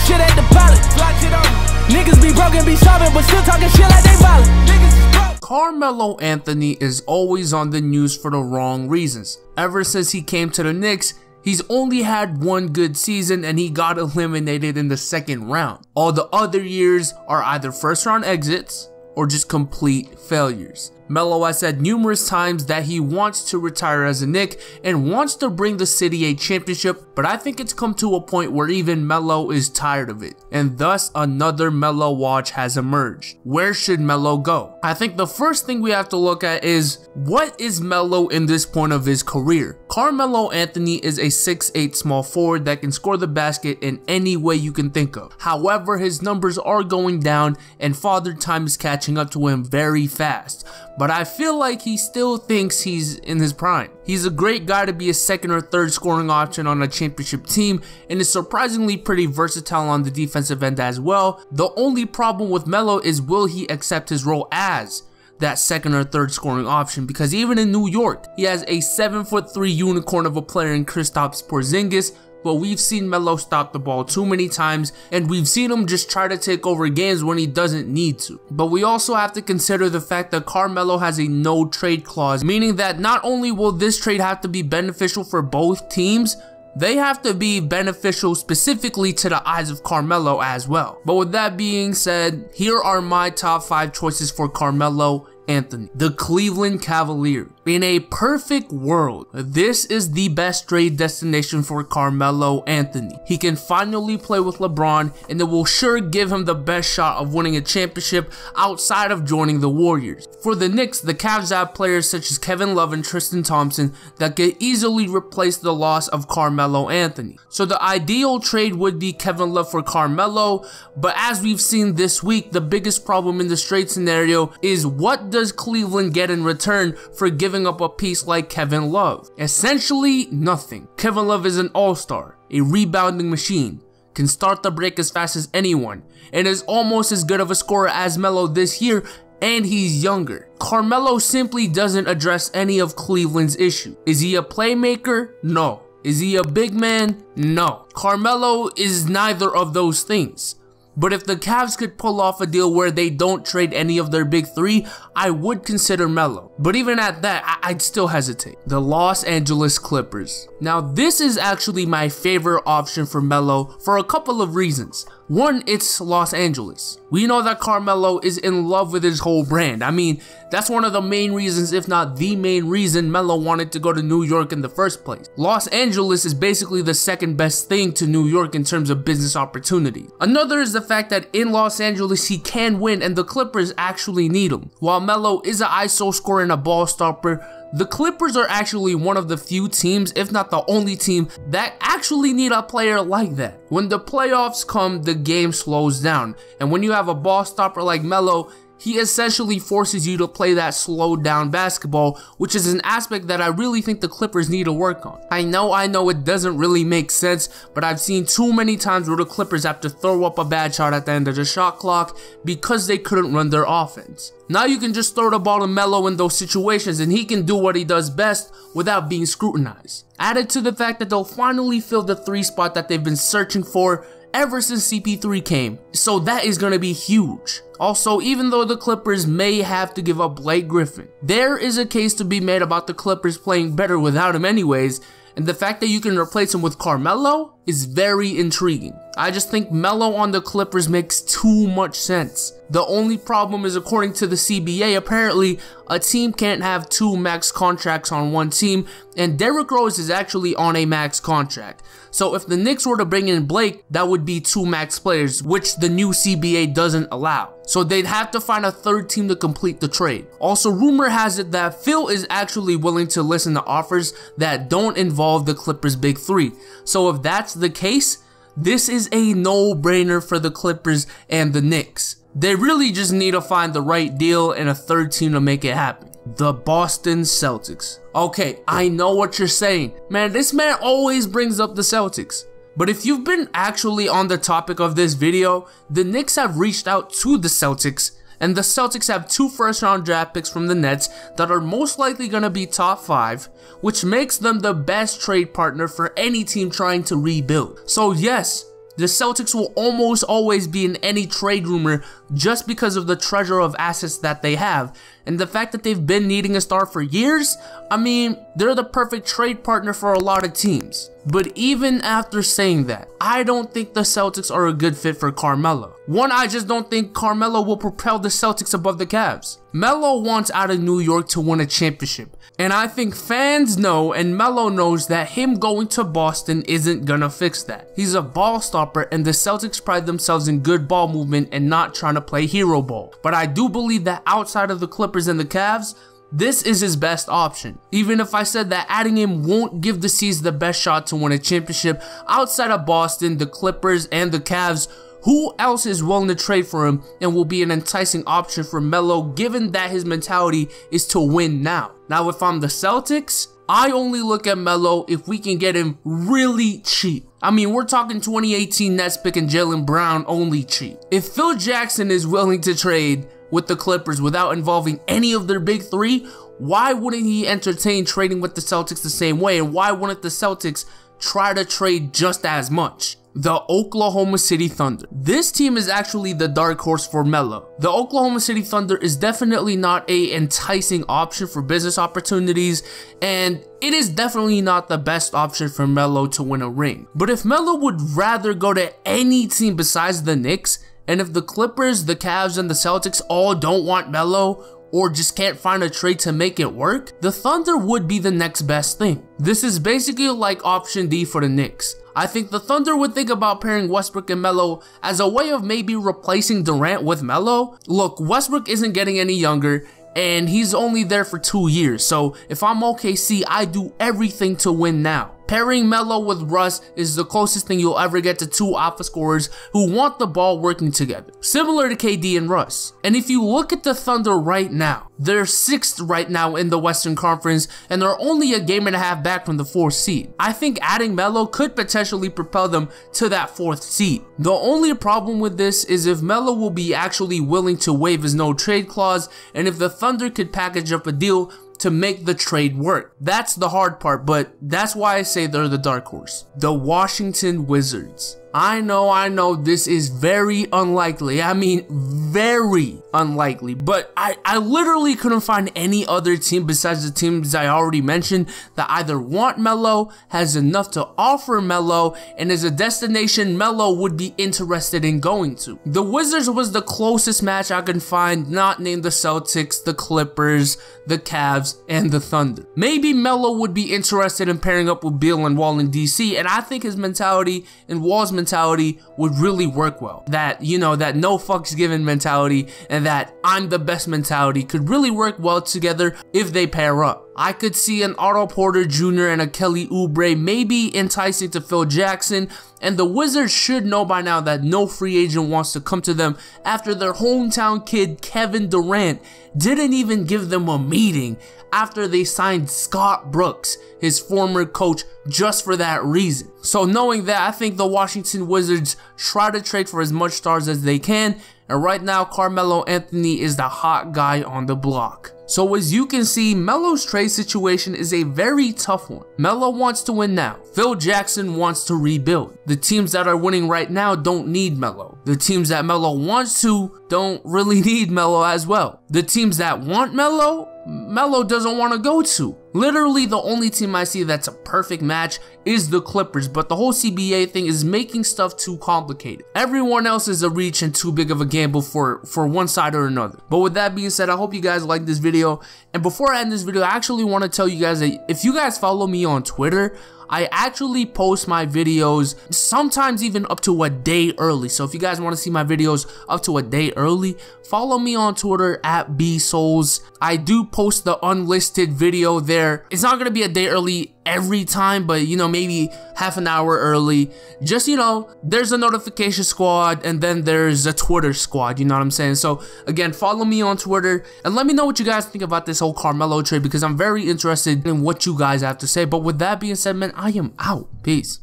shit at the pilot. Niggas be be sobbing, but still talking shit like they violent. Carmelo Anthony is always on the news for the wrong reasons. Ever since he came to the Knicks, He's only had one good season and he got eliminated in the second round. All the other years are either first round exits or just complete failures. Melo has said numerous times that he wants to retire as a Knick and wants to bring the city a championship, but I think it's come to a point where even Melo is tired of it, and thus another Melo watch has emerged. Where should Melo go? I think the first thing we have to look at is what is Melo in this point of his career? Carmelo Anthony is a 6'8 small forward that can score the basket in any way you can think of. However, his numbers are going down and father time is catching up to him very fast but I feel like he still thinks he's in his prime. He's a great guy to be a second or third scoring option on a championship team and is surprisingly pretty versatile on the defensive end as well. The only problem with Melo is will he accept his role as that second or third scoring option because even in New York, he has a 7 foot 3 unicorn of a player in Kristaps Porzingis but we've seen Melo stop the ball too many times and we've seen him just try to take over games when he doesn't need to. But we also have to consider the fact that Carmelo has a no trade clause, meaning that not only will this trade have to be beneficial for both teams, they have to be beneficial specifically to the eyes of Carmelo as well. But with that being said, here are my top 5 choices for Carmelo Anthony, the Cleveland Cavalier. In a perfect world, this is the best trade destination for Carmelo Anthony. He can finally play with LeBron and it will sure give him the best shot of winning a championship outside of joining the Warriors. For the Knicks, the Cavs have players such as Kevin Love and Tristan Thompson that can easily replace the loss of Carmelo Anthony. So the ideal trade would be Kevin Love for Carmelo, but as we've seen this week, the biggest problem in the trade scenario is what does Cleveland get in return for giving up a piece like Kevin Love? Essentially, nothing. Kevin Love is an all-star, a rebounding machine, can start the break as fast as anyone, and is almost as good of a scorer as Melo this year and he's younger. Carmelo simply doesn't address any of Cleveland's issue. Is he a playmaker? No. Is he a big man? No. Carmelo is neither of those things. But if the Cavs could pull off a deal where they don't trade any of their big three, I would consider Melo. But even at that, I would still hesitate. The Los Angeles Clippers. Now this is actually my favorite option for Melo for a couple of reasons. One, it's Los Angeles. We know that Carmelo is in love with his whole brand. I mean, that's one of the main reasons, if not the main reason, Melo wanted to go to New York in the first place. Los Angeles is basically the second best thing to New York in terms of business opportunity. Another is the fact that in Los Angeles he can win and the Clippers actually need him. While Melo is an ISO scorer and a ball stopper, the Clippers are actually one of the few teams, if not the only team, that actually need a player like that. When the playoffs come, the game slows down. And when you have a ball stopper like Melo, he essentially forces you to play that slowed down basketball, which is an aspect that I really think the Clippers need to work on. I know, I know it doesn't really make sense, but I've seen too many times where the Clippers have to throw up a bad shot at the end of the shot clock because they couldn't run their offense. Now you can just throw the ball to Melo in those situations and he can do what he does best without being scrutinized. Added to the fact that they'll finally fill the three spot that they've been searching for ever since CP3 came. So that is going to be huge. Also, even though the Clippers may have to give up Blake Griffin, there is a case to be made about the Clippers playing better without him anyways, and the fact that you can replace him with Carmelo is very intriguing. I just think Melo on the Clippers makes too much sense. The only problem is according to the CBA, apparently a team can't have two max contracts on one team and Derrick Rose is actually on a max contract. So if the Knicks were to bring in Blake, that would be two max players, which the new CBA doesn't allow. So they'd have to find a third team to complete the trade. Also, rumor has it that Phil is actually willing to listen to offers that don't involve the Clippers big three. So if that's the case, this is a no-brainer for the Clippers and the Knicks. They really just need to find the right deal and a third team to make it happen. The Boston Celtics. Okay, I know what you're saying. Man, this man always brings up the Celtics. But if you've been actually on the topic of this video, the Knicks have reached out to the Celtics and the Celtics have two first round draft picks from the Nets that are most likely going to be top 5, which makes them the best trade partner for any team trying to rebuild. So yes, The Celtics will almost always be in any trade rumor just because of the treasure of assets that they have. And the fact that they've been needing a star for years, I mean, they're the perfect trade partner for a lot of teams. But even after saying that, I don't think the Celtics are a good fit for Carmelo. One, I just don't think Carmelo will propel the Celtics above the Cavs. Melo wants out of New York to win a championship. And I think fans know and Melo knows that him going to Boston isn't gonna fix that. He's a ball stopper and the Celtics pride themselves in good ball movement and not trying to play hero ball. But I do believe that outside of the Clippers and the Cavs, this is his best option. Even if I said that adding him won't give the C's the best shot to win a championship, outside of Boston, the Clippers, and the Cavs, who else is willing to trade for him and will be an enticing option for Melo given that his mentality is to win now? Now if I'm the Celtics, I only look at Melo if we can get him really cheap. I mean, we're talking 2018 Nets pick and Jaylen Brown only cheap. If Phil Jackson is willing to trade with the Clippers without involving any of their big three, why wouldn't he entertain trading with the Celtics the same way? And why wouldn't the Celtics try to trade just as much? The Oklahoma City Thunder. This team is actually the dark horse for Melo. The Oklahoma City Thunder is definitely not a enticing option for business opportunities and it is definitely not the best option for Melo to win a ring. But if Melo would rather go to any team besides the Knicks, and if the Clippers, the Cavs, and the Celtics all don't want Melo, or just can't find a trade to make it work, the Thunder would be the next best thing. This is basically like option D for the Knicks. I think the Thunder would think about pairing Westbrook and Melo as a way of maybe replacing Durant with Melo. Look, Westbrook isn't getting any younger and he's only there for two years. So if I'm OKC, I do everything to win now. Pairing Melo with Russ is the closest thing you'll ever get to two alpha scorers who want the ball working together, similar to KD and Russ. And if you look at the Thunder right now, they're sixth right now in the Western Conference, and they're only a game and a half back from the fourth seed. I think adding Melo could potentially propel them to that fourth seed. The only problem with this is if Melo will be actually willing to waive his no trade clause, and if the Thunder could package up a deal to make the trade work. That's the hard part, but that's why I say they're the dark horse. The Washington Wizards. I know, I know this is very unlikely. I mean, very unlikely. But I, I literally couldn't find any other team besides the teams I already mentioned that either want Melo, has enough to offer Melo, and is a destination Melo would be interested in going to. The Wizards was the closest match I could find, not named the Celtics, the Clippers, the Cavs, and the Thunder. Maybe Melo would be interested in pairing up with Beal and Wall in DC, and I think his mentality and Wall's mentality mentality would really work well. That, you know, that no fucks given mentality and that I'm the best mentality could really work well together if they pair up. I could see an Otto Porter Jr. and a Kelly Oubre maybe enticing to Phil Jackson, and the Wizards should know by now that no free agent wants to come to them after their hometown kid Kevin Durant didn't even give them a meeting after they signed Scott Brooks, his former coach, just for that reason. So knowing that, I think the Washington Wizards try to trade for as much stars as they can, and right now Carmelo Anthony is the hot guy on the block. So as you can see, Melo's trade situation is a very tough one. Melo wants to win now. Phil Jackson wants to rebuild. The teams that are winning right now don't need Melo. The teams that Melo wants to don't really need Melo as well. The teams that want Melo, Melo doesn't want to go to. Literally the only team I see that's a perfect match is the Clippers, but the whole CBA thing is making stuff too complicated. Everyone else is a reach and too big of a gamble for, for one side or another. But with that being said, I hope you guys like this video. And before I end this video, I actually want to tell you guys that if you guys follow me on Twitter, I actually post my videos sometimes even up to a day early. So if you guys want to see my videos up to a day early, follow me on Twitter at bsolz. I do post the unlisted video there. It's not going to be a day early every time, but you know, maybe half an hour early. Just, you know, there's a notification squad and then there's a Twitter squad, you know what I'm saying? So again, follow me on Twitter and let me know what you guys think about this whole Carmelo trade because I'm very interested in what you guys have to say. But with that being said, man, I am out. Peace.